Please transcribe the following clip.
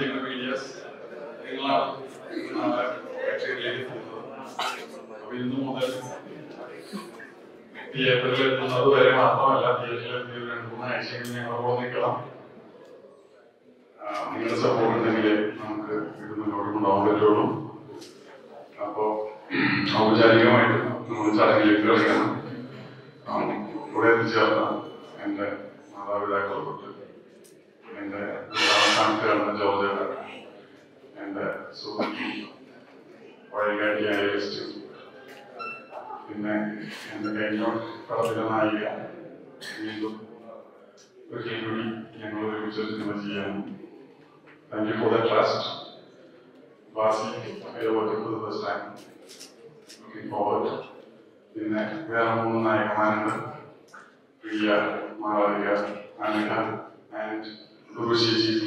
ഞങ്ങളുടെ മീഡിയാസ് നിങ്ങളാണ് പ്രേക്ഷകരിലേക്ക് പോകുന്നത് അപ്പൊ ഇന്നു മുതൽ തിയേറ്ററിൽ എത്തുന്നത് വരെ മാത്രമല്ല തിയേറ്ററിൽ എത്തിയ രണ്ട് മൂന്നാഴ്ചയെങ്കിലും ഞങ്ങളോട് നിൽക്കണം നിങ്ങളുടെ സപ്പോർട്ട് ഉണ്ടെങ്കിൽ നമുക്ക് ഇത് മുന്നോട്ട് കൊണ്ടുപോകാൻ പറ്റുള്ളൂ അപ്പോൾ ഔപചാരികമായിട്ട് നമ്മൾ ചടങ്ങിലേക്ക് കിടക്കണം ഇവിടെ എത്തിച്ചേർന്ന എന്റെ മാതാപിതാക്കളെ തൊട്ട് എന്റെ അവസാനത്തെ കാണുന്ന George എൻ്റെ സുഹൃത്ത് വഴികാട്ടിയായ ലിസ്റ്റ് പിന്നെ എൻ്റെ കഴിഞ്ഞ പടത്തിലെ നായിക വീണ്ടും ഒരിക്കൽ കൂടി ഞങ്ങൾ ഒരുമിച്ച് ഒരു സിനിമ ചെയ്യാൻ thank you for the trust Vasi I working for the first time looking forward പിന്നെ വേറെ മൂന്ന് നായകന്മാരുണ്ട് Priya Malavika Anagha and Urvashi leading the show